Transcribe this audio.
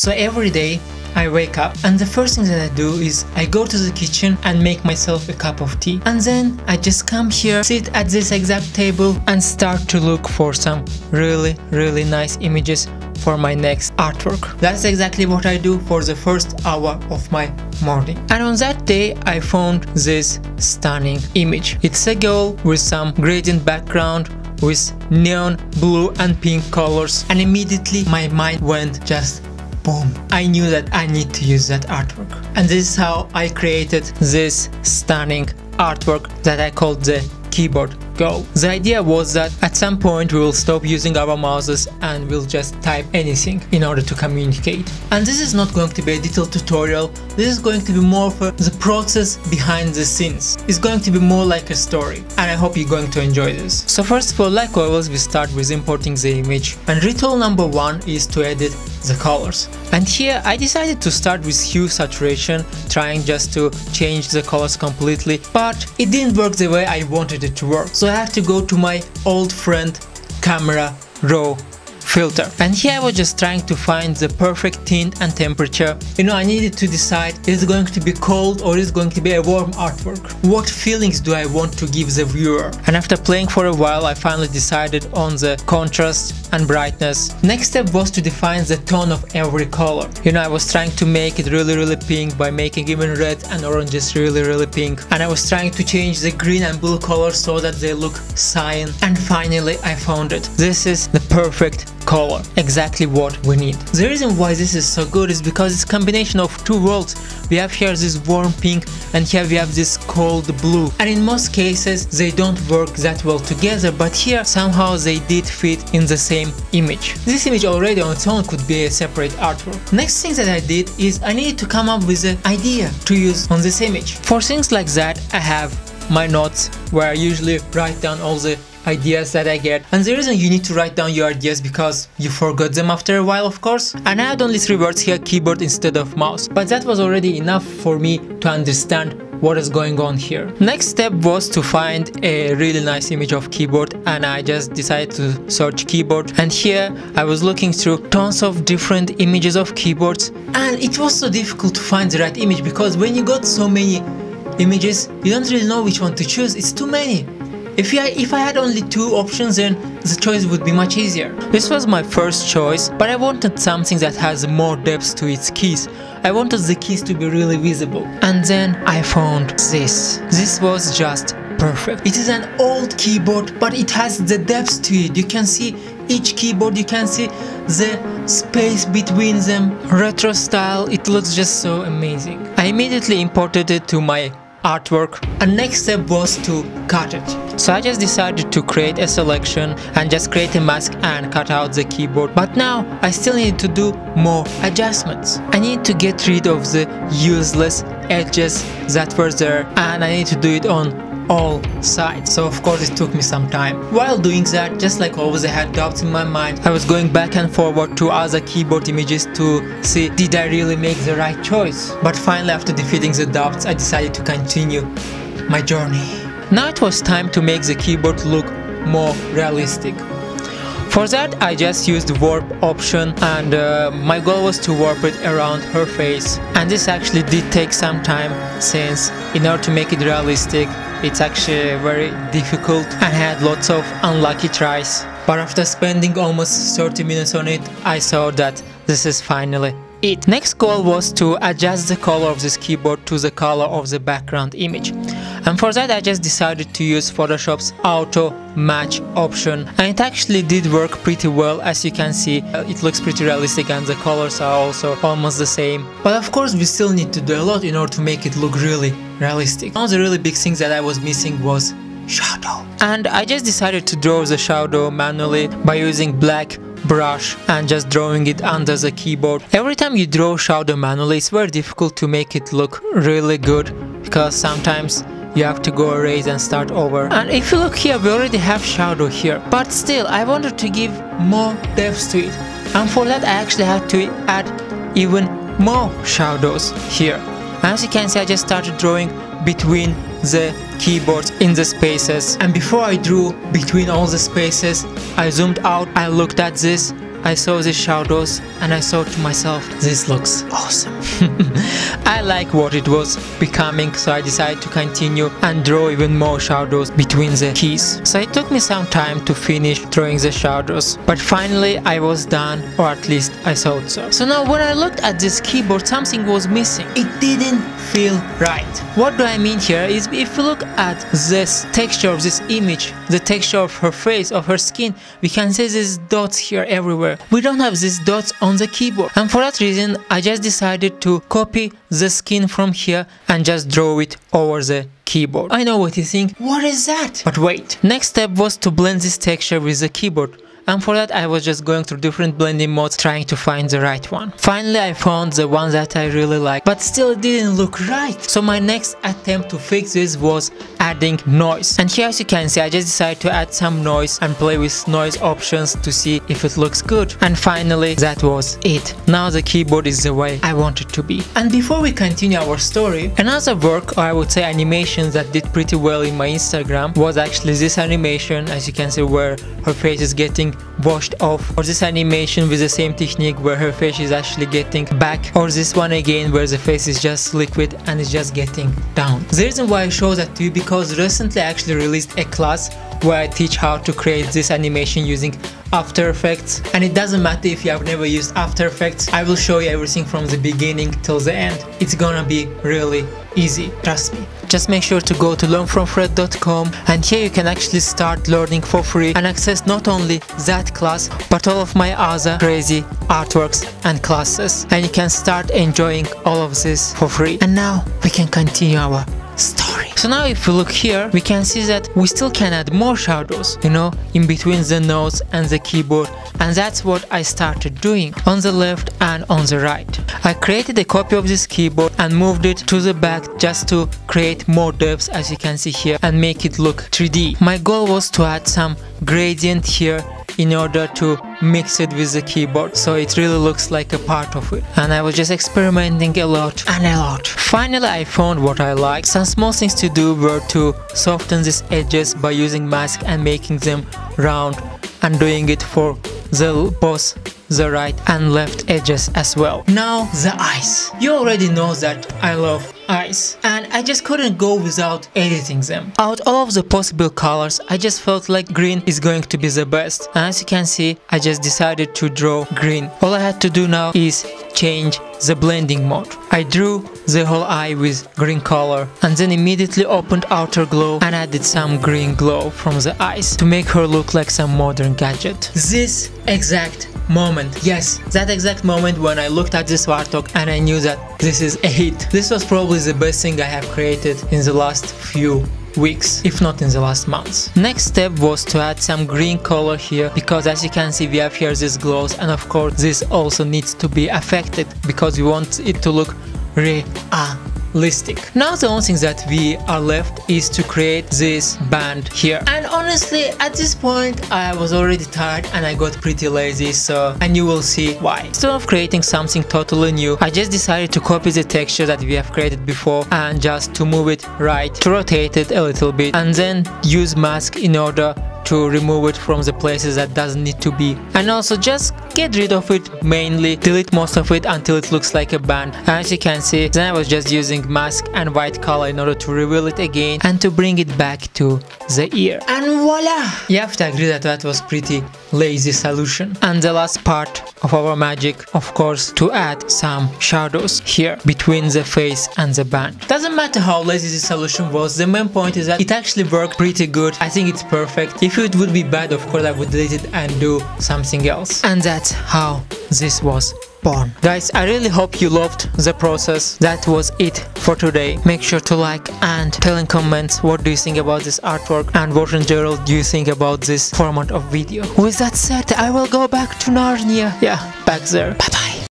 So every day I wake up and the first thing that I do is I go to the kitchen and make myself a cup of tea and then I just come here sit at this exact table and start to look for some really really nice images for my next artwork. That's exactly what I do for the first hour of my morning. And on that day I found this stunning image. It's a girl with some gradient background with neon blue and pink colors and immediately my mind went just boom I knew that I need to use that artwork and this is how I created this stunning artwork that I called the keyboard girl. The idea was that at some point we will stop using our mouses and we'll just type anything in order to communicate. And this is not going to be a detailed tutorial, this is going to be more a, the process behind the scenes. It's going to be more like a story and I hope you're going to enjoy this. So first of all, like always, we start with importing the image and ritual number one is to edit the colors. And here I decided to start with hue saturation, trying just to change the colors completely, but it didn't work the way I wanted it to work. So I had to go to my old friend Camera Raw filter. And here I was just trying to find the perfect tint and temperature. You know, I needed to decide is it going to be cold or is it going to be a warm artwork? What feelings do I want to give the viewer? And after playing for a while, I finally decided on the contrast and brightness. Next step was to define the tone of every color. You know, I was trying to make it really really pink by making even red and oranges really really pink. And I was trying to change the green and blue colors so that they look cyan. And finally I found it. This is the perfect color. Exactly what we need. The reason why this is so good is because it's combination of two worlds. We have here this warm pink and here we have this cold blue. And in most cases they don't work that well together but here somehow they did fit in the same image. This image already on its own could be a separate artwork. Next thing that i did is i needed to come up with an idea to use on this image. For things like that i have my notes where i usually write down all the ideas that I get. And the reason you need to write down your ideas because you forgot them after a while of course. And I had only three words here keyboard instead of mouse. But that was already enough for me to understand what is going on here. Next step was to find a really nice image of keyboard and I just decided to search keyboard. And here I was looking through tons of different images of keyboards and it was so difficult to find the right image because when you got so many images you don't really know which one to choose. It's too many if I, if I had only two options then the choice would be much easier. This was my first choice but I wanted something that has more depth to its keys. I wanted the keys to be really visible. And then I found this. This was just perfect. It is an old keyboard but it has the depth to it. You can see each keyboard, you can see the space between them. Retro style, it looks just so amazing. I immediately imported it to my artwork. And next step was to cut it. So I just decided to create a selection and just create a mask and cut out the keyboard. But now I still need to do more adjustments. I need to get rid of the useless edges that were there and I need to do it on all sides. So of course it took me some time. While doing that just like always I had doubts in my mind. I was going back and forward to other keyboard images to see did I really make the right choice? But finally after defeating the doubts I decided to continue my journey. Now it was time to make the keyboard look more realistic for that I just used warp option and uh, my goal was to warp it around her face. And this actually did take some time since in order to make it realistic it's actually very difficult. And had lots of unlucky tries. But after spending almost 30 minutes on it I saw that this is finally it. Next goal was to adjust the color of this keyboard to the color of the background image and for that I just decided to use Photoshop's auto match option and it actually did work pretty well as you can see uh, it looks pretty realistic and the colors are also almost the same but of course we still need to do a lot in order to make it look really realistic. One of the really big things that I was missing was shadow and I just decided to draw the shadow manually by using black brush and just drawing it under the keyboard. Every time you draw shadow manually it's very difficult to make it look really good because sometimes you have to go erase and start over. And if you look here we already have shadow here. But still I wanted to give more depth to it. And for that I actually had to add even more shadows here. As you can see I just started drawing between the keyboards in the spaces. And before I drew between all the spaces I zoomed out I looked at this I saw the shadows and I thought to myself, this looks awesome. I like what it was becoming so I decided to continue and draw even more shadows between the keys. So it took me some time to finish drawing the shadows but finally I was done or at least I thought so. So now when I looked at this keyboard something was missing. It didn't feel right. What do I mean here is if you look at this texture of this image, the texture of her face, of her skin, we can see these dots here everywhere. We don't have these dots on the keyboard. And for that reason I just decided to copy the skin from here and just draw it over the keyboard. I know what you think, what is that? But wait, next step was to blend this texture with the keyboard and for that I was just going through different blending modes trying to find the right one. Finally I found the one that I really like but still it didn't look right. So my next attempt to fix this was adding noise and here as you can see I just decided to add some noise and play with noise options to see if it looks good and finally that was it. Now the keyboard is the way I want it to be. And before we continue our story another work or I would say animation that did pretty well in my Instagram was actually this animation as you can see where her face is getting washed off or this animation with the same technique where her face is actually getting back or this one again where the face is just liquid and is just getting down. The reason why I show that to you because recently I actually released a class where I teach how to create this animation using after Effects. And it doesn't matter if you have never used After Effects. I will show you everything from the beginning till the end. It's gonna be really easy trust me. Just make sure to go to learnfromfred.com and here you can actually start learning for free and access not only that class but all of my other crazy artworks and classes. And you can start enjoying all of this for free. And now we can continue our story. So now if we look here, we can see that we still can add more shadows, you know, in between the notes and the keyboard. And that's what I started doing on the left and on the right. I created a copy of this keyboard and moved it to the back just to create more depth as you can see here and make it look 3D. My goal was to add some gradient here in order to mix it with the keyboard so it really looks like a part of it and I was just experimenting a lot and a lot. Finally I found what I like. Some small things to do were to soften these edges by using mask and making them round and doing it for the both the right and left edges as well. Now the eyes. You already know that I love eyes and I just couldn't go without editing them. Out all of the possible colors I just felt like green is going to be the best and as you can see I just decided to draw green. All I had to do now is change the blending mode. I drew the whole eye with green color and then immediately opened outer glow and added some green glow from the eyes to make her look like some modern gadget. This exact moment. Yes, that exact moment when I looked at this artwork and I knew that this is a hit. This was probably the best thing I have created in the last few weeks if not in the last months. Next step was to add some green color here because as you can see we have here this glows and of course this also needs to be affected because we want it to look real realistic. Now the only thing that we are left is to create this band here. And honestly, at this point, I was already tired and I got pretty lazy, so and you will see why. Instead of creating something totally new, I just decided to copy the texture that we have created before and just to move it right, to rotate it a little bit and then use mask in order to remove it from the places that doesn't need to be. And also just get rid of it mainly. Delete most of it until it looks like a band as you can see then I was just using mask and white color in order to reveal it again and to bring it back to the ear. And voila! You have to agree that that was pretty lazy solution. And the last part of our magic of course to add some shadows here between the face and the band doesn't matter how lazy the solution was the main point is that it actually worked pretty good. I think it's perfect. If it would be bad of course I would delete it and do something else and that's how this was born. Guys, I really hope you loved the process. That was it for today. Make sure to like and tell in comments what do you think about this artwork and what in general do you think about this format of video. With that said, I will go back to Narnia. Yeah, back there. Bye bye.